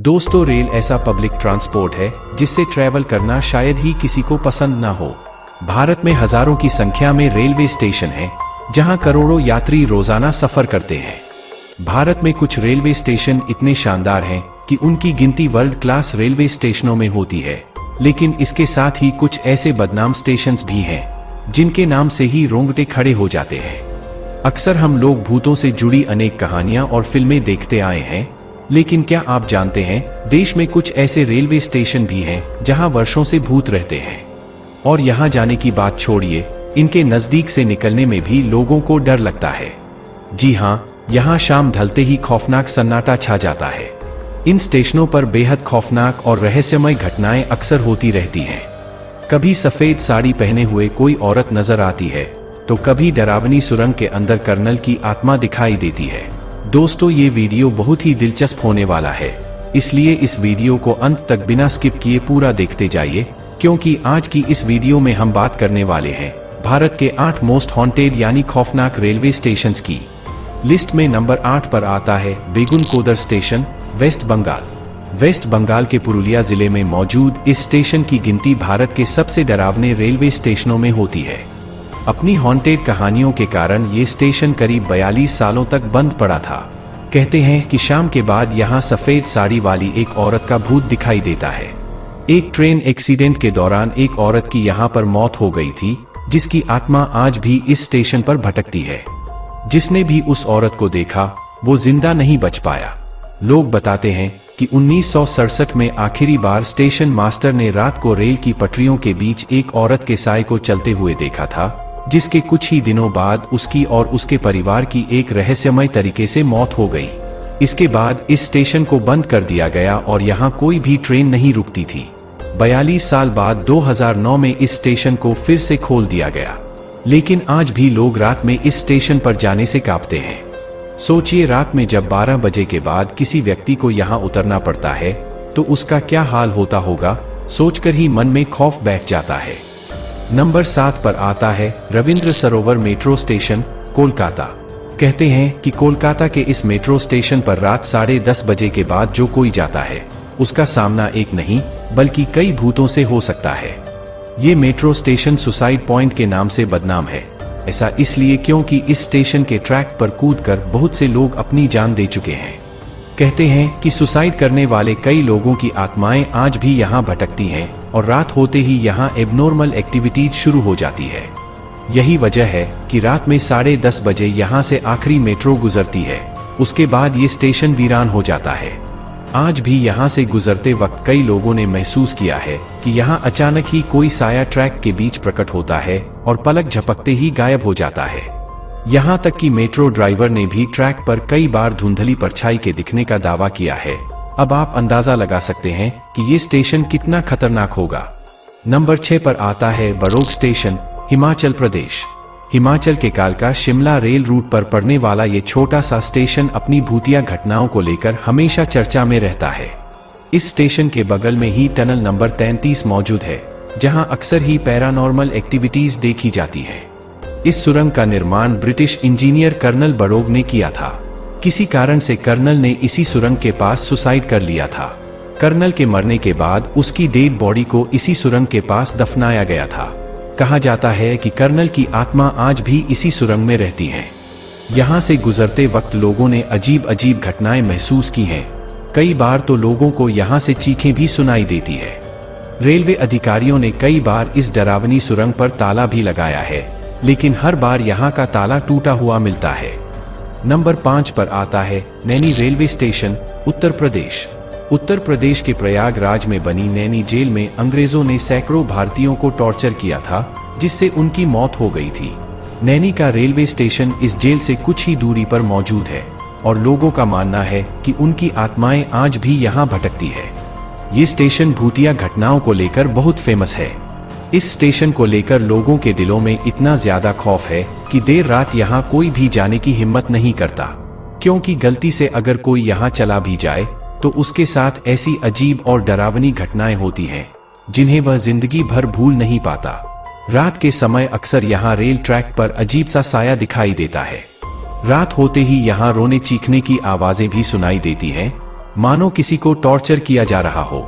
दोस्तों रेल ऐसा public transport है जिससे ट्रैवल करना शायद ही किसी को पसंद ना हो। भारत में हज़ारों की संख्या में रेलवे स्टेशन हैं, जहाँ करोड़ों यात्री रोज़ाना सफ़र करते हैं। भारत में कुछ रेलवे स्टेशन इतने शानदार हैं कि उनकी गिनती वर्ल्ड क्लास रेलवे स्टेशनों में होती है। लेकिन इसके साथ ही कुछ ऐसे बदनाम स्टेशन भी हैं जिनके नाम से ही रोंगटे खड़े हो जाते हैं। अक्सर हम लोग भूतों से जुड़ी अनेक कहानियाँ और फ़िल्में देखते आए हैं लेकिन क्या आप जानते हैं, देश में कुछ ऐसे रेलवे स्टेशन भी हैं, जहाँ वर्षों से भूत रहते हैं? और यहाँ जाने की बात छोड़िए, इनके नज़दीक से निकलने में भी लोगों को डर लगता है। जी हाँ यहाँ शाम ढलते ही खौफनाक सन्नाटा छा जाता है। इन स्टेशनों पर बेहद खौफनाक और रहस्यमय घटनाएँ अक्सर होती रहती हैं। कभी सफ़ेद साड़ी पहने हुए कोई औरत नज़र आती है तो कभी डरावनी सुरंग के अंदर कर्नल की आत्मा दिखाई देती है। दोस्तों, ये वीडियो बहुत ही दिलचस्प होने वाला है। इसलिए इस वीडियो को अंत तक बिना स्किप किए पूरा देखते जाइए, क्योंकि आज की इस वीडियो में हम बात करने वाले हैं भारत के आठ मोस्ट हॉन्टेड यानी खौफनाक रेलवे स्टेशन की। लिस्ट में नंबर आठ पर आता है Begunkodar station, West Bengal. West Bengal के पुरुलिया ज़िले में मौजूद इस स्टेशन की गिनती भारत के सबसे डरावने रेलवे स्टेशनों में होती है। अपनी हॉन्टेड कहानियों के कारण ये स्टेशन करीब 42 सालों तक बंद पड़ा था। कहते हैं कि शाम के बाद यहाँ सफ़ेद साड़ी वाली एक औरत का भूत दिखाई देता है। एक ट्रेन एक्सीडेंट के दौरान एक औरत की यहाँ पर मौत हो गई थी, जिसकी आत्मा आज भी इस स्टेशन पर भटकती है। जिसने भी उस औरत को देखा, वो ज़िंदा नहीं बच पाया। लोग बताते हैं कि उन्नीस सौ सड़सठ में आखिरी बार स्टेशन मास्टर ने रात को रेल की पटरियों के बीच एक औरत के साय को चलते हुए देखा था जिसके कुछ ही दिनों बाद उसकी और उसके परिवार की एक रहस्यमय तरीके से मौत हो गई। इसके बाद इस स्टेशन को बंद कर दिया गया और यहाँ कोई भी ट्रेन नहीं रुकती थी। बयालीस साल बाद 2009 में इस स्टेशन को फिर से खोल दिया गया। लेकिन आज भी लोग रात में इस स्टेशन पर जाने से कांपते हैं। सोचिए रात में जब 12 बजे के बाद किसी व्यक्ति को यहाँ उतरना पड़ता है तो उसका क्या हाल होता होगा, सोचकर ही मन में खौफ बैठ जाता है। नंबर सात पर आता है रविंद्र सरोवर मेट्रो स्टेशन, कोलकाता। कहते हैं कि कोलकाता के इस मेट्रो स्टेशन पर रात साढ़े दस बजे के बाद जो कोई जाता है, उसका सामना एक नहीं, बल्कि कई भूतों से हो सकता है। ये मेट्रो स्टेशन सुसाइड पॉइंट के नाम से बदनाम है। ऐसा इसलिए क्योंकि इस स्टेशन के ट्रैक पर कूदकर बहुत से लोग अपनी जान दे चुके हैं। कहते हैं कि सुसाइड करने वाले कई लोगों की आत्माएँ आज भी यहाँ भटकती हैं। और रात होते ही यहाँ एबनॉर्मल एक्टिविटीज़ शुरू हो जाती है। यही वजह है कि रात में साढ़े दस बजे यहाँ से आखिरी मेट्रो गुजरती है। उसके बाद ये स्टेशन वीरान हो जाता है। आज भी यहाँ से गुजरते वक्त कई लोगों ने महसूस किया है कि यहाँ अचानक ही कोई साया ट्रैक के बीच प्रकट होता है और पलक झपकते ही गायब हो जाता है। यहाँ तक कि मेट्रो ड्राइवर ने भी ट्रैक पर कई बार धुंधली परछाई के दिखने का दावा किया है। अब आप अंदाज़ा लगा सकते हैं कि ये स्टेशन कितना खतरनाक होगा। नंबर छह पर आता है बड़ोग स्टेशन, हिमाचल प्रदेश। हिमाचल के कालका शिमला रेल रूट पर पड़ने वाला ये छोटा सा स्टेशन अपनी भूतिया घटनाओं को लेकर हमेशा चर्चा में रहता है। इस स्टेशन के बगल में ही टनल नंबर तैंतीस मौजूद है, जहाँ अक्सर ही पैरानॉर्मल एक्टिविटीज़ देखी जाती है। इस सुरंग का निर्माण ब्रिटिश इंजीनियर कर्नल बड़ोग ने किया था। किसी कारण से कर्नल ने इसी सुरंग के पास सुसाइड कर लिया था। कर्नल के मरने के बाद उसकी डेड बॉडी को इसी सुरंग के पास दफनाया गया था। कहा जाता है कि कर्नल की आत्मा आज भी इसी सुरंग में रहती है। यहाँ से गुजरते वक्त लोगों ने अजीब अजीब घटनाएँ महसूस की हैं। कई बार तो लोगों को यहाँ से चीखें भी सुनाई देती है। रेलवे अधिकारियों ने कई बार इस डरावनी सुरंग पर ताला भी लगाया है, लेकिन हर बार यहाँ का ताला टूटा हुआ मिलता है। नंबर पाँच पर आता है नैनी रेलवे स्टेशन, उत्तर प्रदेश। उत्तर प्रदेश के प्रयागराज में बनी नैनी जेल में अंग्रेज़ों ने सैकड़ों भारतीयों को टॉर्चर किया था, जिससे उनकी मौत हो गई थी। नैनी का रेलवे स्टेशन इस जेल से कुछ ही दूरी पर मौजूद है, और लोगों का मानना है कि उनकी आत्माएँ आज भी यहाँ भटकती है। ये स्टेशन भूतिया घटनाओं को लेकर बहुत फ़ेमस है। इस स्टेशन को लेकर लोगों के दिलों में इतना ज़्यादा खौफ है कि देर रात यहाँ कोई भी जाने की हिम्मत नहीं करता, क्योंकि गलती से अगर कोई यहाँ चला भी जाए तो उसके साथ ऐसी अजीब और डरावनी घटनाएँ होती हैं, जिन्हें वह ज़िंदगी भर भूल नहीं पाता। रात के समय अक्सर यहाँ रेल ट्रैक पर अजीब सा साया दिखाई देता है। रात होते ही यहाँ रोने चीखने की आवाज़ें भी सुनाई देती हैं, मानो किसी को टॉर्चर किया जा रहा हो।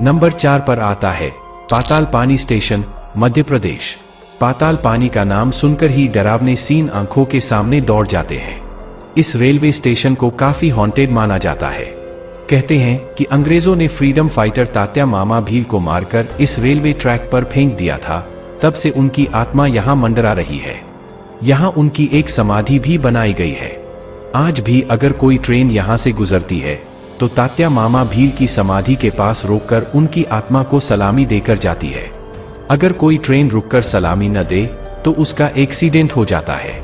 नंबर चार पर आता है, पाताल पानी स्टेशन, मध्य प्रदेश। पाताल पानी का नाम सुनकर ही डरावने सीन आँखों के सामने दौड़ जाते हैं। इस रेलवे स्टेशन को काफ़ी हॉन्टेड माना जाता है। कहते हैं कि अंग्रेज़ों ने फ्रीडम फाइटर तात्या मामा भील को मारकर इस रेलवे ट्रैक पर फेंक दिया था, तब से उनकी आत्मा यहाँ मंडरा रही है। यहाँ उनकी एक समाधि भी बनाई गई है। आज भी अगर कोई ट्रेन यहाँ से गुजरती है तो तात्या मामा भील की समाधि के पास रोककर उनकी आत्मा को सलामी देकर जाती है। अगर कोई ट्रेन रुककर सलामी न दे तो उसका एक्सीडेंट हो जाता है।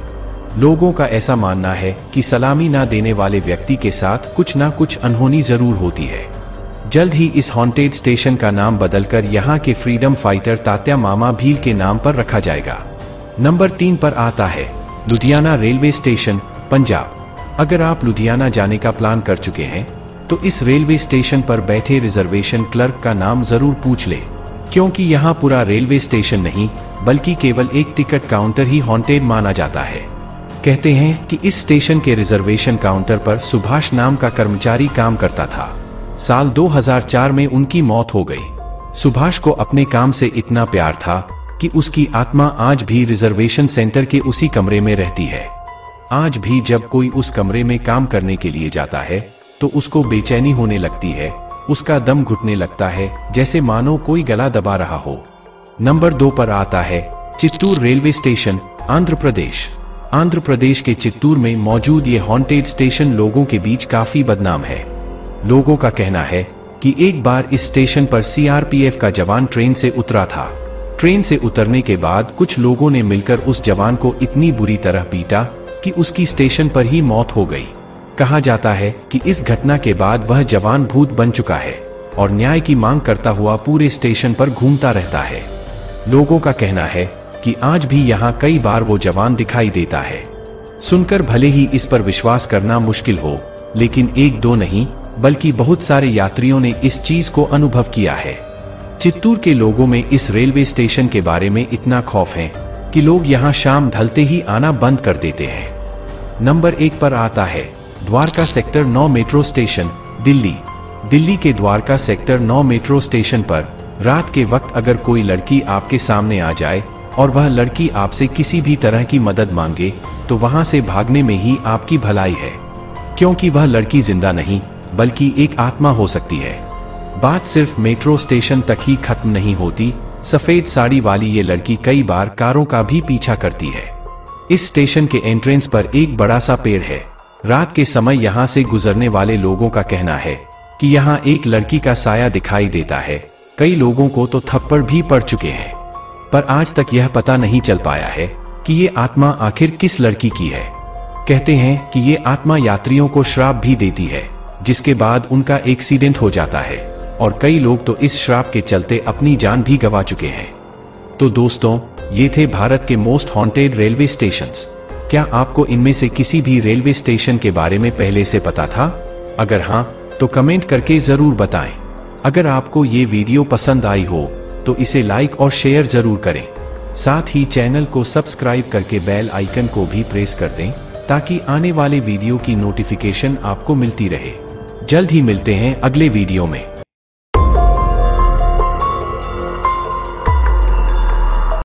लोगों का ऐसा मानना है कि सलामी ना देने वाले व्यक्ति के साथ कुछ ना कुछ अनहोनी ज़रूर होती है। जल्द ही इस हॉन्टेड स्टेशन का नाम बदलकर यहाँ के फ्रीडम फाइटर तात्या मामा भील के नाम पर रखा जाएगा। नंबर तीन पर आता है, लुधियाना रेलवे स्टेशन पंजाब। अगर आप लुधियाना जाने का प्लान कर चुके हैं तो इस रेलवे स्टेशन पर बैठे रिजर्वेशन क्लर्क का नाम ज़रूर पूछ ले। क्योंकि यहाँ पूरा रेलवे स्टेशन नहीं, बल्कि केवल एक टिकट काउंटर ही हॉन्टेड माना जाता है। कहते हैं कि इस स्टेशन के रिजर्वेशन काउंटर पर सुभाष नाम का कर्मचारी काम करता था। साल 2004 में उनकी मौत हो गई। सुभाष को अपने काम से इतना प्यार था कि उसकी आत्मा आज भी रिजर्वेशन सेंटर के उसी कमरे में रहती है। आज भी जब कोई उस कमरे में काम करने के लिए जाता है तो उसको बेचैनी होने लगती है उसका दम घुटने लगता है, जैसे मानो कोई गला दबा रहा हो। नंबर दो पर आता है, चित्तूर रेलवे स्टेशन, आंध्र प्रदेश। आंध्र प्रदेश के चित्तूर में मौजूद ये हॉन्टेड स्टेशन लोगों के बीच काफ़ी बदनाम है। लोगों का कहना है कि एक बार इस स्टेशन पर सीआरपीएफ का जवान ट्रेन से उतरा था। ट्रेन से उतरने के बाद कुछ लोगों ने मिलकर उस जवान को इतनी बुरी तरह पीटा कि उसकी स्टेशन पर ही मौत हो गई। कहा जाता है कि इस घटना के बाद वह जवान भूत बन चुका है और न्याय की मांग करता हुआ पूरे स्टेशन पर घूमता रहता है। लोगों का कहना है कि आज भी यहाँ कई बार वो जवान दिखाई देता है। सुनकर भले ही इस पर विश्वास करना मुश्किल हो, लेकिन एक दो नहीं, बल्कि बहुत सारे यात्रियों ने इस चीज़ को अनुभव किया है। चित्तूर के लोगों में इस रेलवे स्टेशन के बारे में इतना खौफ है कि लोग यहाँ शाम ढलते ही आना बंद कर देते हैं। नंबर एक पर आता है Dwarka sector 9 metro station, Delhi. Delhi के द्वारका सेक्टर 9 मेट्रो स्टेशन पर रात के वक्त अगर कोई लड़की आपके सामने आ जाए और वह लड़की आपसे किसी भी तरह की मदद मांगे तो वहाँ से भागने में ही आपकी भलाई है। क्योंकि वह लड़की ज़िंदा नहीं, बल्कि एक आत्मा हो सकती है। बात सिर्फ़ मेट्रो स्टेशन तक ही खत्म नहीं होती, सफ़ेद साड़ी वाली ये लड़की कई बार कारों का भी पीछा करती है। इस स्टेशन के एंट्रेंस पर एक बड़ा सा पेड़ है। रात के समय यहाँ से गुजरने वाले लोगों का कहना है कि यहाँ एक लड़की का साया दिखाई देता है। कई लोगों को तो थप्पड़ भी पड़ चुके हैं। पर आज तक यह पता नहीं चल पाया है कि ये आत्मा आखिर किस लड़की की है। कहते हैं कि ये आत्मा यात्रियों को श्राप भी देती है, जिसके बाद उनका एक्सीडेंट हो जाता है, और कई लोग तो इस श्राप के चलते अपनी जान भी गवा चुके हैं। तो दोस्तों, ये थे भारत के मोस्ट हॉन्टेड रेलवे स्टेशंस। क्या आपको इनमें से किसी भी रेलवे स्टेशन के बारे में पहले से पता था? अगर हाँ तो कमेंट करके ज़रूर बताएँ। अगर आपको ये वीडियो पसंद आई हो तो इसे लाइक और शेयर ज़रूर करें। साथ ही चैनल को सब्सक्राइब करके बेल आइकन को भी प्रेस कर दें, ताकि आने वाले वीडियो की नोटिफिकेशन आपको मिलती रहे। जल्द ही मिलते हैं अगले वीडियो में।